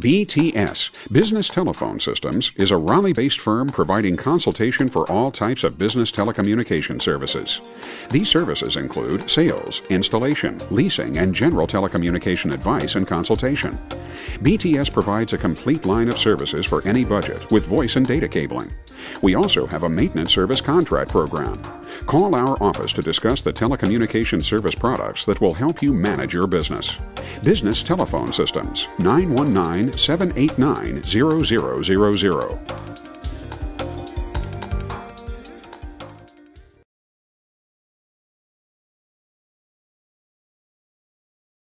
BTS, Business Telephone Systems, is a Raleigh based firm providing consultation for all types of business telecommunication services. These services include sales, installation, leasing, and general telecommunication advice and consultation. BTS provides a complete line of services for any budget with voice and data cabling. We also have a maintenance service contract program. Call our office to discuss the telecommunication service products that will help you manage your business. Business Telephone Systems 919 789 0000.